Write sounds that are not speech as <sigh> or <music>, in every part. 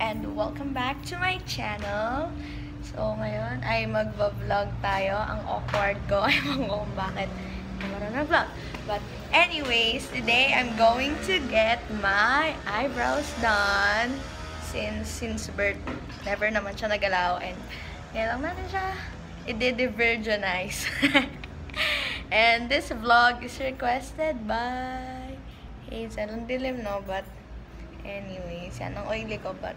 and welcome back to my channel. So, ngayon ay magbablog tayo. Ang awkward ko. <laughs> Ewan ko kung bakit naman na vlog. But anyways, today I'm going to get my eyebrows done. Since, since birth, never naman siya nagalaw. And ngayon lang siya i-virginize. <laughs> and this vlog is requested by Hazel. Ang dilim, no? But Anyways, yan ang oily ko. But,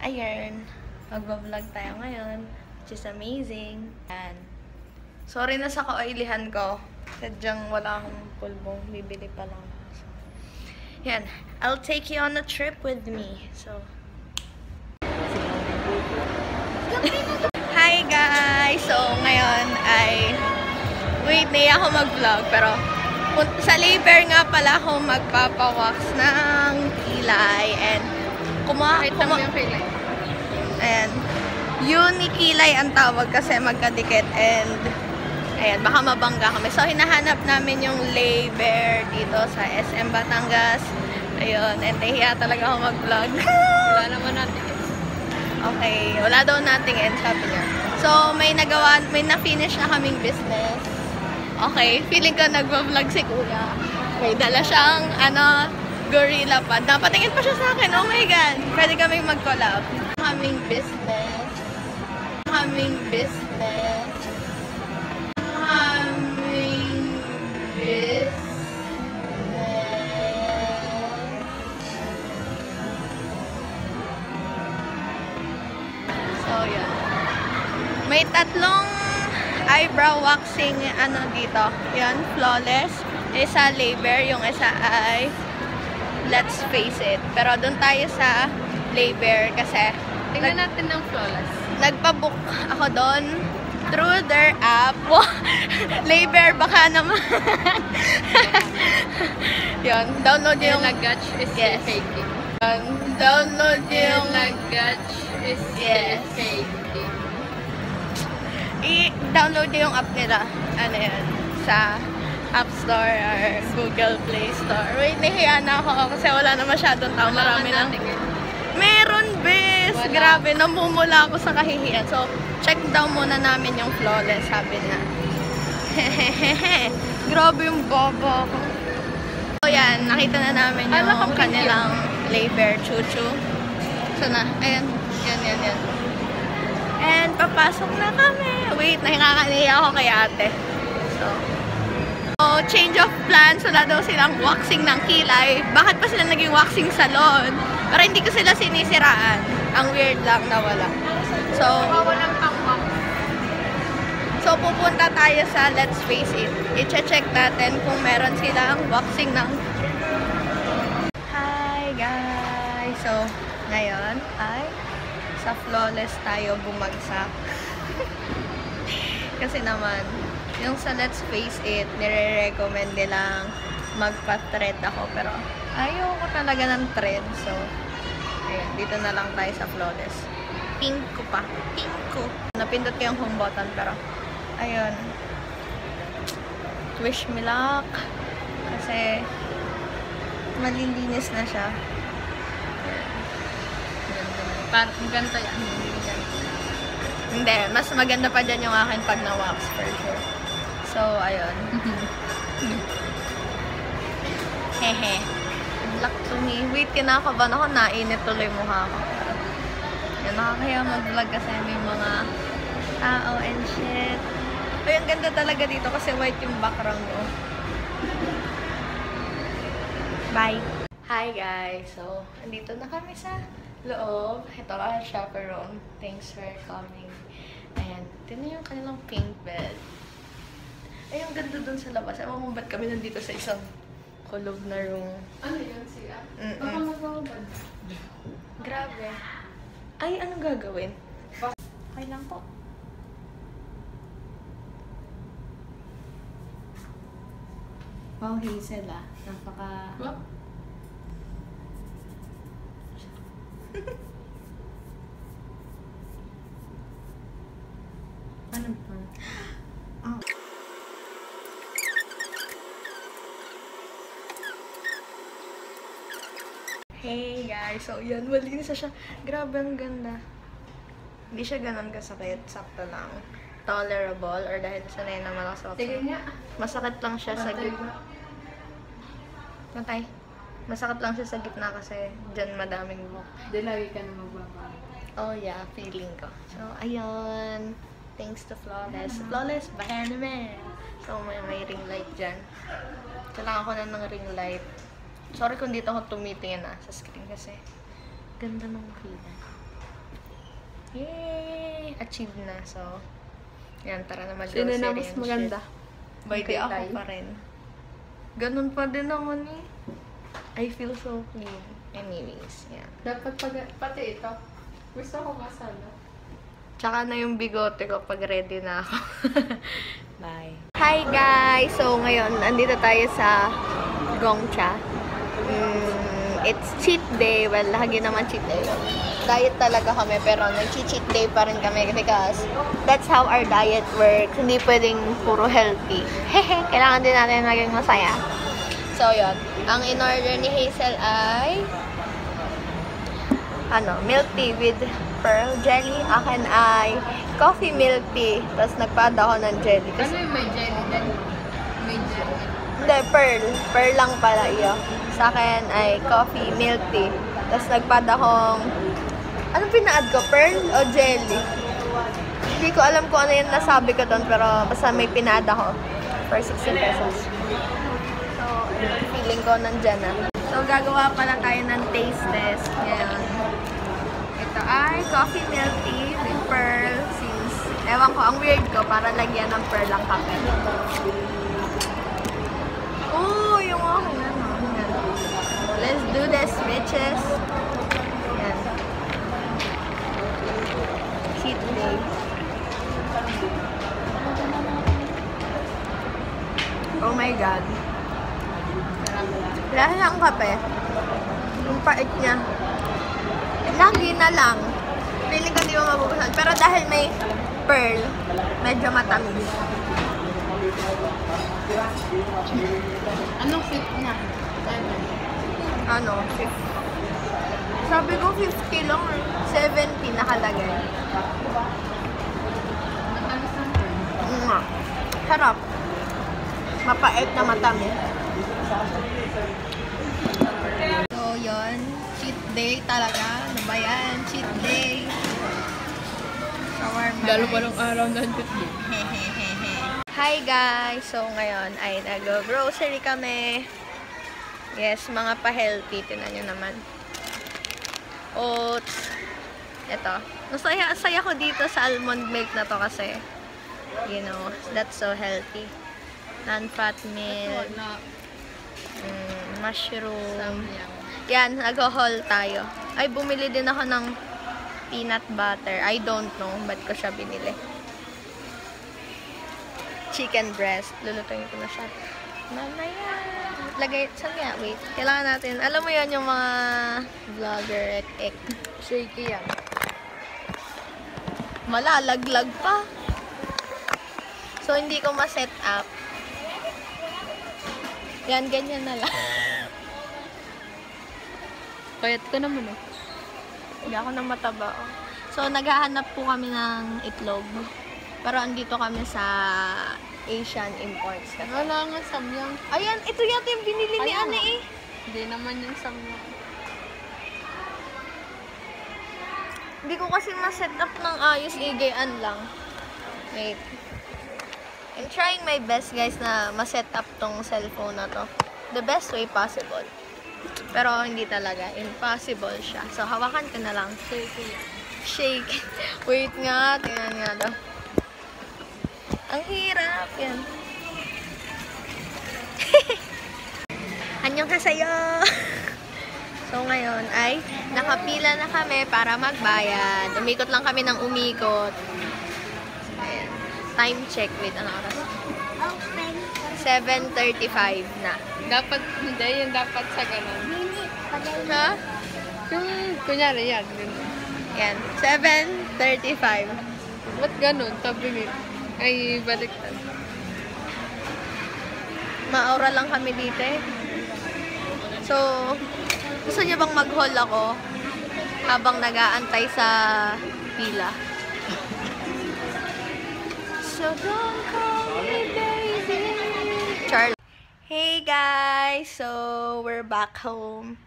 ayun, magbablog tayo ngayon, which is amazing. And, sorry na sa ka-oilihan ko. Sadyang wala akong pulbong. Bibili pa lang. So, yan. I'll take you on a trip with me. So, Hi guys! So, ngayon ay wait, naiya ako mag-vlog pero sa labor nga pala ako magpapawax ng kilay and kuma naman kuma yung kilay. and unikilay ang tawag kasi magkadikit and ayan, baka mabangga kami. So, hinahanap namin yung labor dito sa SM Batangas. Ayun, and nahiya talaga ako mag-vlog. <laughs> Wala naman natin. okay, wala daw nating end, sabi niya. So, may nagawa, may na-finish na kaming business. Okay, feeling ko nagpa-vlog si Kuya. May dala siyang, ano, gorilla pa. Napatingin pa siya sa akin. Oh my God! Pwede kaming mag-collab. Kaming business. Kaming business. Kaming business. So, yun. May tatlong eyebrow waxing ano dito. Yan, flawless. Isa labor, yung isa ay let's face it. Pero doon tayo sa labor kasi Tingnan natin ng flawless. nagpabook ako doon through their app. <laughs> labor, baka naman. <laughs> Yun, download Yung yung... lagach is Yes. faking. Yun, download Yung yung... lagach is Yes. faking. i-download yung app nila. Ano yan? Sa App Store or Google Play Store. Wait, nahiya na ako kasi wala na masyadong tao. Marami lang. Meron, bes! Wala. Grabe, namumula ako sa kahihiyan. So, check daw muna namin yung flawless, sabi niya. <laughs> Grabe yung bobo ko. So, yan. Nakita na namin yung kanilang labor chuchu. So, na. Ayan. Yan, yan, yan. And, papasok na kami. Wait, nakakaniya ako kay ate. So, so, change of plans. Wala daw silang waxing ng kilay. Bakit pa sila naging waxing salon? Pero hindi ko sila sinisiraan. Ang weird lang na wala. So, so pupunta tayo sa Let's Face It. I-check natin kung meron silang waxing ng... Hi guys! So, ngayon ay sa flawless tayo bumagsak. <laughs> Kasi naman, yung sa Let's Face It, nire-recommend nilang magpa-thread ako. Pero ayoko talaga ng thread. So, ayun, dito na lang tayo sa flawless. Pink ko pa. Pink ko. Napindot ko yung home button pero ayun. Wish me luck. Kasi malilinis na siya. Parang ganito yan. Hindi, mas maganda pa dyan yung akin pag na-wax for sure. So, ayun. Hehe. Good luck to me. Wait, kinakaban ako. Nainit tuloy mukha ko. Yan, nakakaya mag-vlog kasi may mga tao and shit. Uy, ang ganda talaga dito kasi white yung background ko. Bye! Hi guys! So, andito na kami sa loob. Ito ang chaperone. Thanks for coming. Ayan, tinan yung kanilang pink bed. Ay, ang ganda dun sa labas. Ewan kung ba't kami nandito sa isang kulog na room. Ano yun siya? Mm-mm. Baka magkakabad. Grabe. Ay, anong gagawin? Okay lang po. Wow, Hazel ah. Napaka... What? <laughs> Ano pa? Hey guys, so yan, malinis na siya. Grabe, ang ganda. Hindi siya ganun kasakit, sakto lang. Tolerable, or dahil sanay naman ako sa Sige nga. Masakit lang siya sa gitna. Matay. Masakit lang siya sa gitna kasi dyan madaming buhok. Di lagi ka na magbaba. Oh yeah, feeling ko. So, ayun. Thanks to Flawless. Flawless, bahay naman. So, may, may ring light dyan. Kailangan ko na ng ring light. Sorry kung dito ako tumitingin na sa screen kasi ganda ng kilay. Yay! Achieve na. So, yan, tara na mag-grocery Sino na mas and maganda? shit. By the ako pa rin. Ganun pa din naman eh. I feel so clean. Anyways, yeah. Dapat pag, pati ito. Gusto ko masala. Tsaka na yung bigote ko pag ready na ako. <laughs> Bye. Hi guys! So ngayon, andito tayo sa Gongcha. It's cheat day. Well, lagi naman cheat day. Diet talaga kami pero nag-cheat day pa rin kami because that's how our diet works. Hindi pwedeng puro healthy. Hehe, <laughs> kailangan din natin maging masaya. So, yun. Ang in-order ni Hazel ay ano, milk tea with pearl jelly. Akin ay coffee milk tea. Tapos nagpa-add ako ng jelly. Ano Kasi, yung may jelly din? May jelly. hindi, pearl. Pearl lang pala iyo. Sa akin ay coffee milk tea. Tapos nagpa-add akong, anong pina-add ko? Pearl o jelly? Hindi ko alam kung ano yung nasabi ko doon, pero basta may pina-add ako for 60 pesos. So, feeling ko nandyan na. So, gagawa pala tayo ng taste test. Ngayon. Ito ay coffee milk tea with pearl since, ewan ko, ang weird ko, para lagyan ng pearl ang kape. Oo, yung akin, ano. Yan. Let's do this, bitches. Yan. Cheat day. Oh my God. Lasa ang kape. Yung pait niya. Lagi na lang. Feeling ko di mo mabubusan. Pero dahil may pearl, medyo matamis. Anong fit niya? Seven. Ano? 50. Sabi ko 50 lang. eh. 70 nakalagay. Nga. Sarap. Mapait na matamis. So, yun. Cheat day talaga. Ano ba yan? Cheat day. Shawarma. Lalo pa guys. ng araw ng fit Hi guys! So ngayon ay nag-grocery kami. Yes, mga pa-healthy. Tinan nyo naman. Oats. Ito. Masaya saya ko dito sa almond milk na to kasi you know, that's so healthy. Non-fat milk, mm, mushroom. Yan, nag-haul tayo. Ay, bumili din ako ng peanut butter. I don't know ba't ko siya binili. Chicken breast. Lulutuin ko na siya. Mamaya. Lagay, saan nga? Wait. Kailangan natin, alam mo yan yung mga vlogger ek ek. Shaky yan. Malalaglag pa. So, hindi ko ma-set up. Yan, ganyan na lang. <laughs> Payat ka naman oh. Hindi ako na mataba. oh. So, naghahanap po kami ng itlog. Pero andito kami sa Asian Imports. Wala nga samyang. Ayan, ito yata yung binili ni Ayan, oh. eh. Hindi naman yung samyang. Hindi ko kasi ma-set up ng ayos, igayan lang. Wait. I'm trying my best guys na ma-set up tong cellphone na to. The best way possible. Pero hindi talaga. Impossible siya. So, hawakan ko na lang. Shaky yan. Shake. <laughs> Wait nga. Tingnan nga daw. Ang hirap. Yan. <laughs> Anyong kasayo! <laughs> so ngayon ay nakapila na kami para magbayad. Umikot lang kami ng umikot. Ayan. Time check. Wait, ano oras? 7.35 na. Dapat, hindi, yung dapat sa ganun. Ha? Yung, kunyari yan, ganun. Yan. 7.35. Ba't ganun? Tabi mo. Ay, baliktad. Maura lang kami dito eh. So, Gusto niyo bang mag-haul ako habang nag-aantay sa pila? So don't call me baby. Charlie. Hey guys! So, we're back home.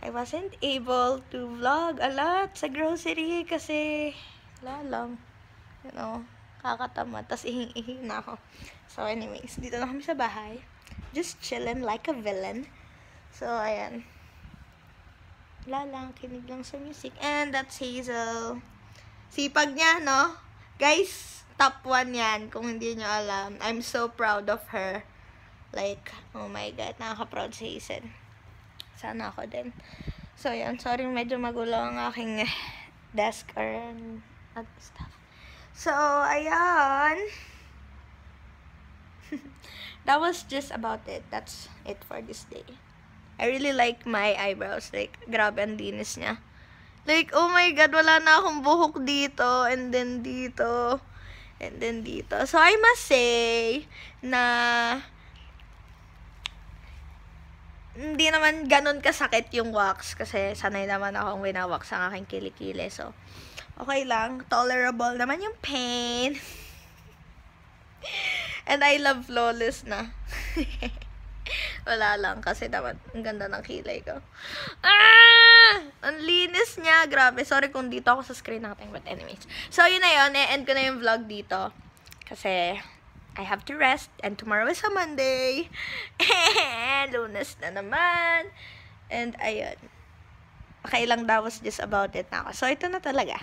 I wasn't able to vlog a lot sa grocery kasi wala lang. You know, kakatama. Tapos ihing-ihi na ako. So, anyways, dito na kami sa bahay. Just chilling like a villain. So, ayan. Wala lang. Kinig lang sa music. And that's Hazel. Sipag niya, no? Guys, top 1 yan. Kung hindi niyo alam. I'm so proud of her. Like, oh my God. Nakaka-proud si Hazel. Sana ako din. So, yan. Sorry, medyo magulo ang aking desk or other stuff. So, ayan. <laughs> that was just about it. That's it for this day. I really like my eyebrows. Like, grabe ang linis niya. Like, oh my God, wala na akong buhok dito. And then dito. And then dito. So, I must say na hindi naman ganun kasakit yung wax kasi sanay naman akong winawax ang aking kilikili. So, okay lang. Tolerable naman yung pain. <laughs> And I love flawless na. <laughs> Wala lang kasi dapat ang ganda ng kilay ko. Ah! Ang linis niya. Grabe. Sorry kung dito ako sa screen natin. But anyways. So, yun na yun. E-end ko na yung vlog dito. Kasi, I have to rest. And tomorrow is a Monday. <laughs> And lunes na naman. And, ayun. Okay lang, that was just about it na ako. So, ito na talaga.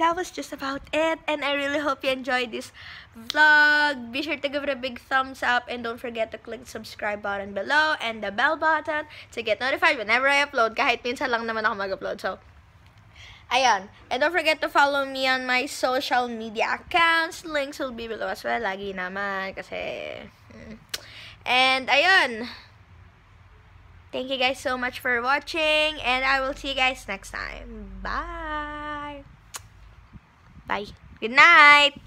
That was just about it. And I really hope you enjoyed this vlog. Be sure to give it a big thumbs up. And don't forget to click the subscribe button below and the bell button to get notified whenever I upload. Kahit minsan lang naman ako mag-upload. So, Ayan. And don't forget to follow me on my social media accounts. Links will be below as well. Lagi naman. Kasi, mm. and, ayun. Thank you guys so much for watching. And I will see you guys next time. Bye. Bye. Good night.